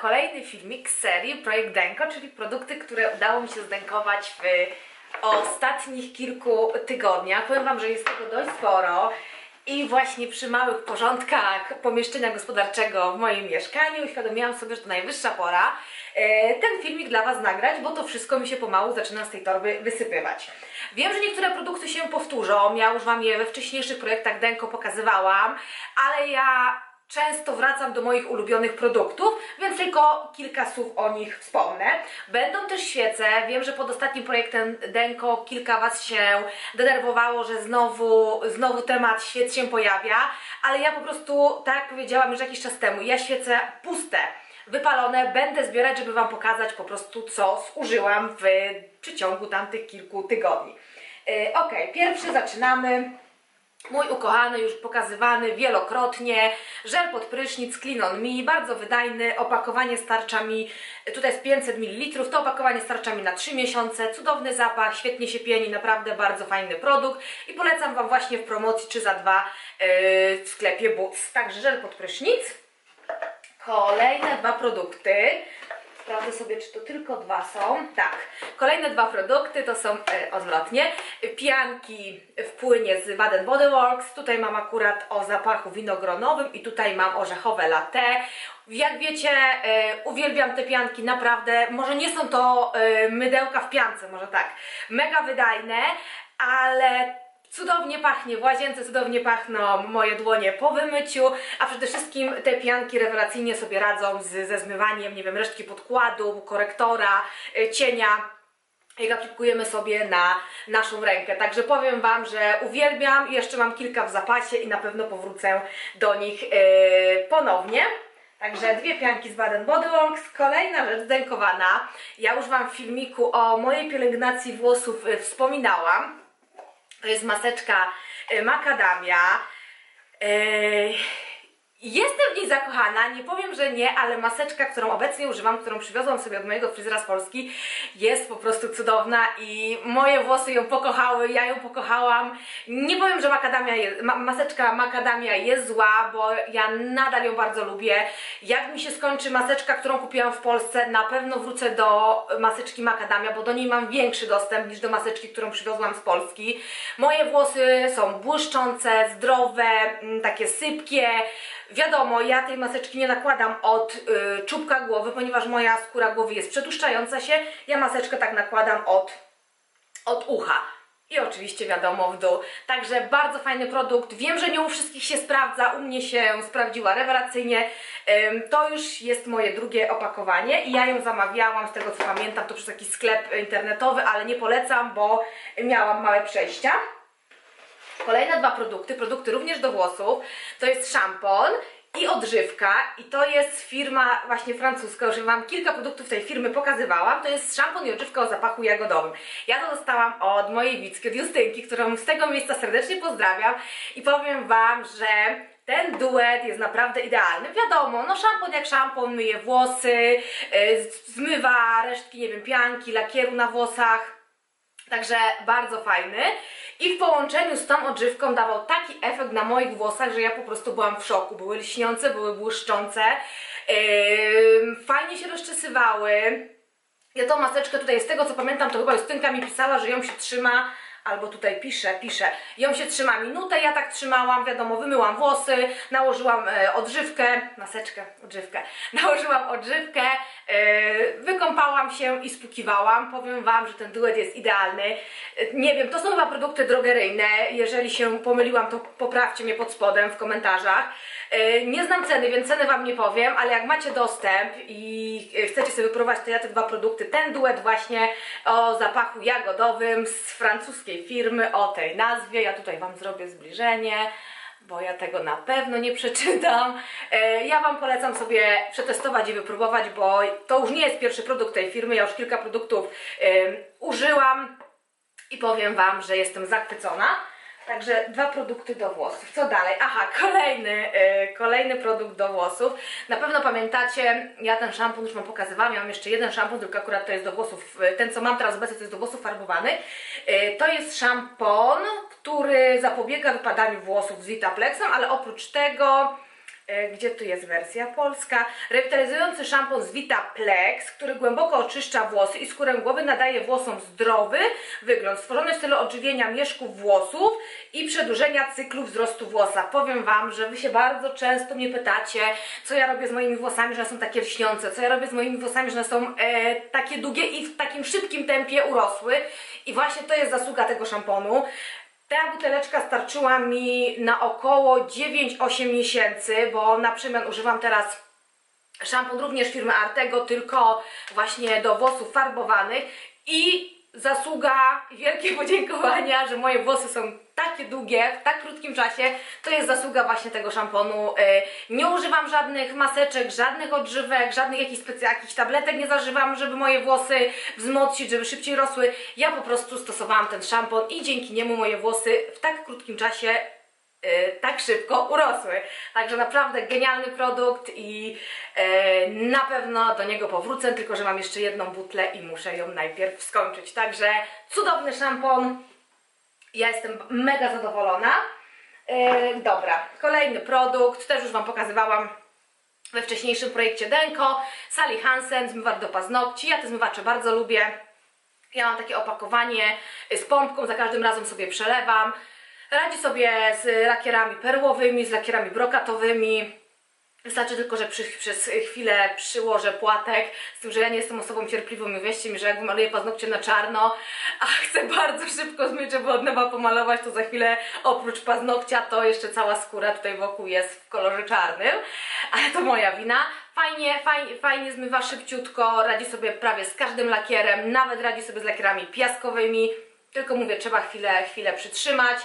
kolejny filmik z serii Projekt Denko, czyli produkty, które udało mi się zdenkować w ostatnich kilku tygodniach. Powiem Wam, że jest tego dość sporo i właśnie przy małych porządkach pomieszczenia gospodarczego w moim mieszkaniu uświadomiłam sobie, że to najwyższa pora e, ten filmik dla Was nagrać, bo to wszystko mi się pomału zaczyna z tej torby wysypywać. Wiem, że niektóre produkty się powtórzą, ja już Wam je we wcześniejszych projektach Denko pokazywałam, ale ja często wracam do moich ulubionych produktów, więc tylko kilka słów o nich wspomnę. Będą też świece. Wiem, że pod ostatnim projektem Denko kilka Was się denerwowało, że znowu, znowu temat świec się pojawia, ale ja po prostu, tak jak powiedziałam już jakiś czas temu, ja świece puste wypalone będę zbierać, żeby Wam pokazać po prostu, co zużyłam w przeciągu tamtych kilku tygodni. Yy, ok, pierwszy zaczynamy. Mój ukochany, już pokazywany wielokrotnie, żel pod prysznic Clean Me, bardzo wydajny, opakowanie starcza mi, tutaj jest 500 ml, to opakowanie starcza mi na 3 miesiące, cudowny zapach, świetnie się pieni, naprawdę bardzo fajny produkt i polecam Wam właśnie w promocji 3 za 2 yy, w sklepie Boots. Także żel pod prysznic, kolejne dwa produkty, Sprawdzę sobie, czy to tylko dwa są. Tak. Kolejne dwa produkty to są e, odwrotnie. Pianki w płynie z Baden Body Works. Tutaj mam akurat o zapachu winogronowym i tutaj mam orzechowe latte. Jak wiecie, e, uwielbiam te pianki naprawdę. Może nie są to e, mydełka w piance, może tak. Mega wydajne, ale Cudownie pachnie w łazience, cudownie pachną moje dłonie po wymyciu, a przede wszystkim te pianki rewelacyjnie sobie radzą z, ze zmywaniem, nie wiem, resztki podkładu, korektora, y, cienia jak aplikujemy sobie na naszą rękę. Także powiem Wam, że uwielbiam, jeszcze mam kilka w zapasie i na pewno powrócę do nich yy, ponownie. Także dwie pianki z Baden Body Works. Kolejna rzecz zdenkowana. Ja już Wam w filmiku o mojej pielęgnacji włosów y, wspominałam. To jest maseczka y, makadamia. Jestem w niej zakochana, nie powiem, że nie, ale maseczka, którą obecnie używam, którą przywiozłam sobie od mojego fryzjera z Polski, jest po prostu cudowna i moje włosy ją pokochały, ja ją pokochałam. Nie powiem, że makadamia jest, ma, maseczka makadamia jest zła, bo ja nadal ją bardzo lubię. Jak mi się skończy maseczka, którą kupiłam w Polsce, na pewno wrócę do maseczki makadamia, bo do niej mam większy dostęp niż do maseczki, którą przywiozłam z Polski. Moje włosy są błyszczące, zdrowe, mm, takie sypkie, Wiadomo, ja tej maseczki nie nakładam od y, czubka głowy, ponieważ moja skóra głowy jest przetłuszczająca się. Ja maseczkę tak nakładam od, od ucha. I oczywiście wiadomo w dół. Także bardzo fajny produkt. Wiem, że nie u wszystkich się sprawdza, u mnie się sprawdziła rewelacyjnie. To już jest moje drugie opakowanie i ja ją zamawiałam, z tego co pamiętam, to przez jakiś sklep internetowy, ale nie polecam, bo miałam małe przejścia. Kolejne dwa produkty, produkty również do włosów, to jest szampon i odżywka. I to jest firma właśnie francuska, już Wam kilka produktów tej firmy pokazywałam, to jest szampon i odżywka o zapachu jagodowym. Ja to dostałam od mojej Wicki, od Justynki, którą z tego miejsca serdecznie pozdrawiam. I powiem Wam, że ten duet jest naprawdę idealny. Wiadomo, no szampon jak szampon myje włosy, yy, zmywa resztki, nie wiem, pianki, lakieru na włosach, Także bardzo fajny. I w połączeniu z tą odżywką dawał taki efekt na moich włosach, że ja po prostu byłam w szoku. Były lśniące, były błyszczące, yy, fajnie się rozczesywały. Ja tą maseczkę tutaj, z tego co pamiętam, to chyba Justynka mi pisała, że ją się trzyma albo tutaj piszę, piszę, ją się trzyma minutę, ja tak trzymałam, wiadomo, wymyłam włosy, nałożyłam e, odżywkę, maseczkę, odżywkę, nałożyłam odżywkę, e, wykąpałam się i spłukiwałam, powiem Wam, że ten duet jest idealny, e, nie wiem, to są chyba produkty drogeryjne, jeżeli się pomyliłam, to poprawcie mnie pod spodem w komentarzach, nie znam ceny, więc ceny Wam nie powiem, ale jak macie dostęp i e, chcecie sobie wypróbować, to ja te dwa produkty, ten duet właśnie o zapachu jagodowym z francuskiej firmy o tej nazwie. Ja tutaj Wam zrobię zbliżenie, bo ja tego na pewno nie przeczytam. E, ja Wam polecam sobie przetestować i wypróbować, bo to już nie jest pierwszy produkt tej firmy. Ja już kilka produktów użyłam i powiem Wam, że jestem zachwycona. Także dwa produkty do włosów. Co dalej? Aha, kolejny, yy, kolejny produkt do włosów. Na pewno pamiętacie, ja ten szampon już Wam pokazywałam, ja mam jeszcze jeden szampon, tylko akurat to jest do włosów, ten co mam teraz obecnie to jest do włosów farbowany. Yy, to jest szampon, który zapobiega wypadaniu włosów z Vitaplexem, ale oprócz tego Gdzie tu jest wersja polska? Rewitalizujący szampon z Vitaplex, który głęboko oczyszcza włosy i skórę głowy nadaje włosom zdrowy wygląd. Stworzony w stylu odżywienia mieszków włosów i przedłużenia cyklu wzrostu włosa. Powiem Wam, że Wy się bardzo często mnie pytacie, co ja robię z moimi włosami, że są takie lśniące, co ja robię z moimi włosami, że są e, takie długie i w takim szybkim tempie urosły. I właśnie to jest zasługa tego szamponu. Ta buteleczka starczyła mi na około 9-8 miesięcy, bo na przemian używam teraz szampon również firmy Artego, tylko właśnie do włosów farbowanych i zasługa wielkie podziękowania, że moje włosy są takie długie w tak krótkim czasie, to jest zasługa właśnie tego szamponu. Y, Nie używam żadnych maseczek, żadnych odżywek, żadnych jakichś jakichś tabletek nie zażywam, żeby moje włosy wzmocnić, żeby szybciej rosły. Ja po prostu stosowałam ten szampon i dzięki niemu moje włosy w tak krótkim czasie y, tak szybko urosły. Także naprawdę genialny produkt i y, na pewno do niego powrócę, tylko że mam jeszcze jedną butlę i muszę ją najpierw skończyć. Także cudowny szampon. Ja jestem mega zadowolona. Y, dobra, kolejny produkt, też już Wam pokazywałam we wcześniejszym projekcie Denko. Sally Hansen, zmywacz do paznokci. Ja te zmywacze bardzo lubię. Ja mam takie opakowanie z pompką, za każdym razem sobie przelewam. Radzi sobie z lakierami perłowymi, z lakierami brokatowymi. Wystarczy tylko, że przy, przez chwilę przyłożę płatek, z tym, że ja nie jestem osobą cierpliwą i wierzcie mi, że jak maluję paznokcie na czarno, a chcę bardzo szybko zmyć, żeby od nowa pomalować, to za chwilę oprócz paznokcia to jeszcze cała skóra tutaj wokół jest w kolorze czarnym, ale to moja wina. Fajnie, fajnie, fajnie zmywa szybciutko, radzi sobie prawie z każdym lakierem, nawet radzi sobie z lakierami piaskowymi, tylko mówię, trzeba chwilę, chwilę przytrzymać,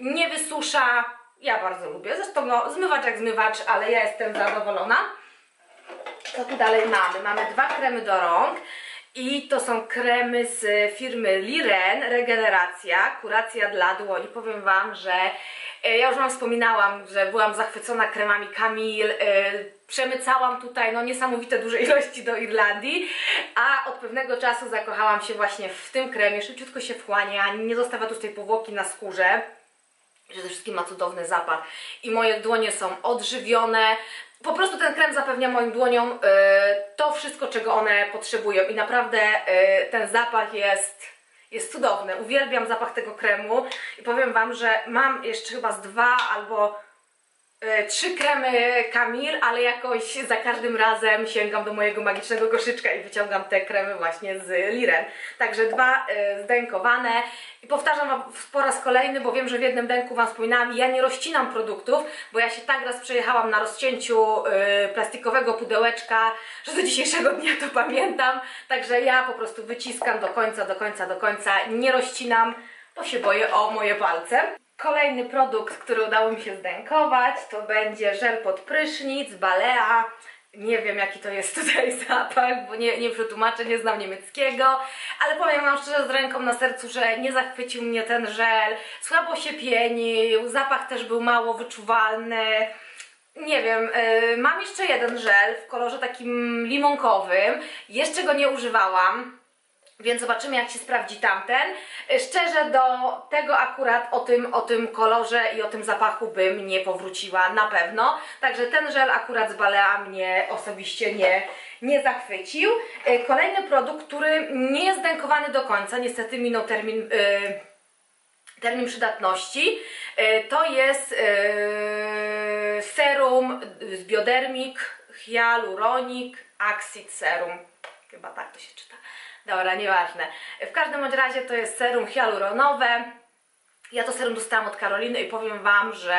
nie wysusza, ja bardzo lubię. Zresztą no, zmywacz jak zmywacz, ale ja jestem zadowolona. Co tu dalej mamy? Mamy dwa kremy do rąk. I to są kremy z firmy Liren, Regeneracja, kuracja dla dłoni. Powiem Wam, że e, ja już Wam wspominałam, że byłam zachwycona kremami Camille. e, Przemycałam tutaj no, niesamowite duże ilości do Irlandii, a od pewnego czasu zakochałam się właśnie w tym kremie. Szybciutko się wchłania, nie zostawia tu tej powłoki na skórze przede wszystkim ma cudowny zapach i moje dłonie są odżywione. Po prostu ten krem zapewnia moim dłoniom y, to wszystko, czego one potrzebują i naprawdę y, ten zapach jest, jest cudowny. Uwielbiam zapach tego kremu i powiem Wam, że mam jeszcze chyba z dwa albo trzy kremy Camille, ale jakoś za każdym razem sięgam do mojego magicznego koszyczka i wyciągam te kremy właśnie z Liren. Także dwa y, zdenkowane i powtarzam Wam po raz kolejny, bo wiem, że w jednym denku Wam wspominałam, ja nie rozcinam produktów, bo ja się tak raz przejechałam na rozcięciu y, plastikowego pudełeczka, że do dzisiejszego dnia to pamiętam. Także ja po prostu wyciskam do końca, do końca, do końca, nie rozcinam, bo się boję o moje palce. Kolejny produkt, który udało mi się zdenkować, to będzie żel pod prysznic Balea. Nie wiem jaki to jest tutaj zapach, bo nie, nie przetłumaczę, nie znam niemieckiego, ale powiem Wam szczerze z ręką na sercu, że nie zachwycił mnie ten żel, słabo się pienił, zapach też był mało wyczuwalny. Nie wiem, yy, mam jeszcze jeden żel w kolorze takim limonkowym, jeszcze go nie używałam. Więc zobaczymy, jak się sprawdzi tamten. Y, Szczerze, do tego akurat o tym, o tym kolorze i o tym zapachu bym nie powróciła na pewno. Także ten żel akurat z Balea mnie osobiście nie, nie zachwycił. Y, Kolejny produkt, który nie jest denkowany do końca, niestety minął termin. y, termin przydatności. To jest y, serum z Biodermic Hyaluronic Acid Serum. Chyba tak to się czyta. Dobra, nieważne. W każdym bądź razie to jest serum hialuronowe. Ja to serum dostałam od Karoliny i powiem Wam, że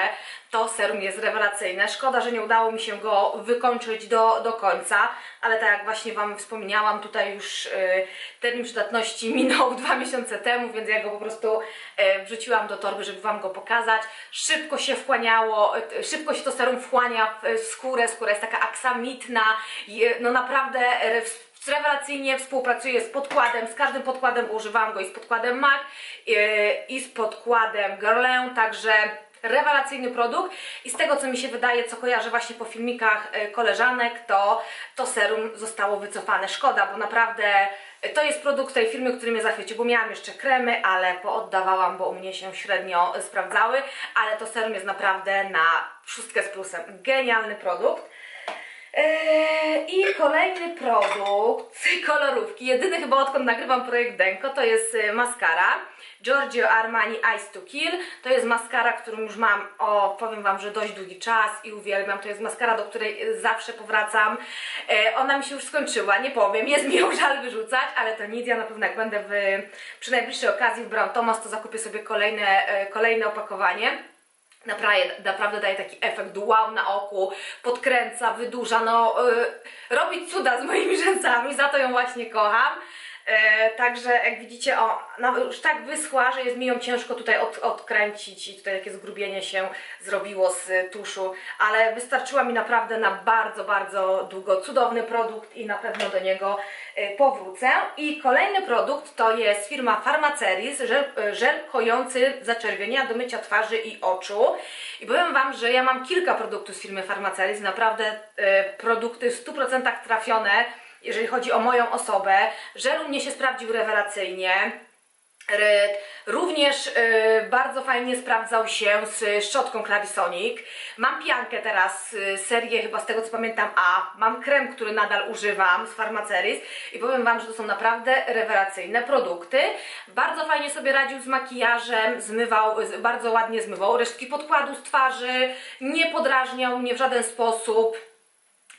to serum jest rewelacyjne. Szkoda, że nie udało mi się go wykończyć do, do końca, ale tak jak właśnie Wam wspomniałam, tutaj już y, termin przydatności minął dwa miesiące temu, więc ja go po prostu y, wrzuciłam do torby, żeby Wam go pokazać. Szybko się wchłaniało, y, szybko się to serum wchłania w skórę, skóra jest taka aksamitna, i, no naprawdę y, rewelacyjnie współpracuję z podkładem, z każdym podkładem używam go i z podkładem MAC i, i z podkładem Guerlain, także rewelacyjny produkt i z tego co mi się wydaje, co kojarzę właśnie po filmikach e, koleżanek, to to serum zostało wycofane. Szkoda, bo naprawdę e, to jest produkt tej firmy, który mnie zachwycił, bo miałam jeszcze kremy, ale pooddawałam, bo u mnie się średnio sprawdzały, ale to serum jest naprawdę na szóstkę z plusem. Genialny produkt. Eee, I kolejny produkt z kolorówki, jedyny chyba odkąd nagrywam projekt Denko, to jest e, maskara Giorgio Armani Ice to Kill. To jest maskara, którą już mam, o powiem Wam, że dość długi czas i uwielbiam. To jest maskara, do której e, zawsze powracam. E, ona mi się już skończyła, nie powiem, jest mi ją żal wyrzucać, ale to nic, ja na pewno jak będę w, przy najbliższej okazji w Brown Thomas, to zakupię sobie kolejne, kolejne opakowanie. Naprawdę, naprawdę daje taki efekt wow na oku, podkręca, wydłuża, no yy, robi cuda z moimi rzęsami, za to ją właśnie kocham. E, także jak widzicie, o, nawet już tak wyschła, że jest mi ją ciężko tutaj od, odkręcić i tutaj takie zgrubienie się zrobiło z tuszu, ale wystarczyła mi naprawdę na bardzo, bardzo długo. Cudowny produkt i na pewno do niego e, powrócę. I kolejny produkt to jest firma Pharmaceris, żel, e, żel kojący zaczerwienia do mycia twarzy i oczu. I powiem Wam, że ja mam kilka produktów z firmy Pharmaceris, naprawdę produkty w 100% trafione jeżeli chodzi o moją osobę. Żel mnie się sprawdził rewelacyjnie. Również y, bardzo fajnie sprawdzał się z szczotką Clarisonic. Mam piankę teraz, y, serię chyba z tego co pamiętam A. Mam krem, który nadal używam z Pharmaceris i powiem Wam, że to są naprawdę rewelacyjne produkty. Bardzo fajnie sobie radził z makijażem, zmywał, bardzo ładnie zmywał resztki podkładu z twarzy, nie podrażniał mnie w żaden sposób.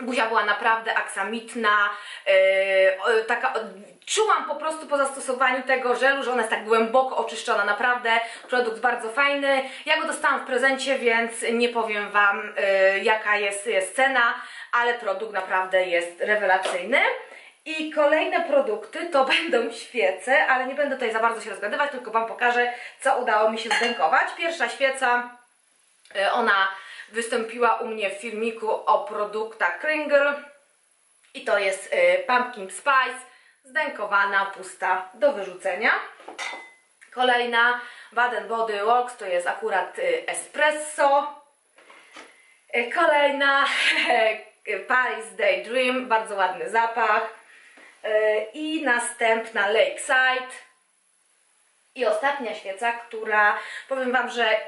Buzia była naprawdę aksamitna, yy, taka, czułam po prostu po zastosowaniu tego żelu, że ona jest tak głęboko oczyszczona, naprawdę produkt bardzo fajny. Ja go dostałam w prezencie, więc nie powiem Wam yy, jaka jest, jest cena, ale produkt naprawdę jest rewelacyjny. I kolejne produkty to będą świece, ale nie będę tutaj za bardzo się rozgadywać, tylko Wam pokażę, co udało mi się zdenkować. Pierwsza świeca, yy, ona wystąpiła u mnie w filmiku o produktach Kringle i to jest y, Pumpkin Spice zdękowana, pusta do wyrzucenia. Kolejna Baden Body Works to jest akurat y, espresso. Y, Kolejna Paris Daydream, bardzo ładny zapach. I następna Lakeside. I ostatnia świeca, która powiem Wam, że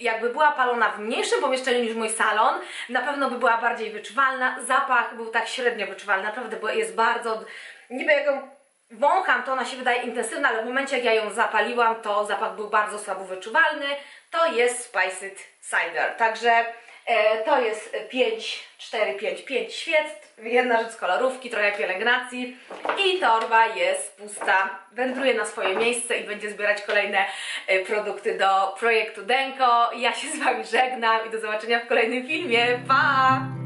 jakby była palona w mniejszym pomieszczeniu niż mój salon, na pewno by była bardziej wyczuwalna. Zapach był tak średnio wyczuwalny, naprawdę bo jest bardzo. Niby jak ją wącham, to ona się wydaje intensywna, ale w momencie jak ja ją zapaliłam, to zapach był bardzo słabo wyczuwalny. To jest Spiced Cider. Także to jest 5, 4, 5, 5 świectw, jedna rzecz z kolorówki, trochę pielęgnacji i torba jest pusta. Wędruje na swoje miejsce i będzie zbierać kolejne e, produkty do projektu Denko. Ja się z Wami żegnam i do zobaczenia w kolejnym filmie. Pa!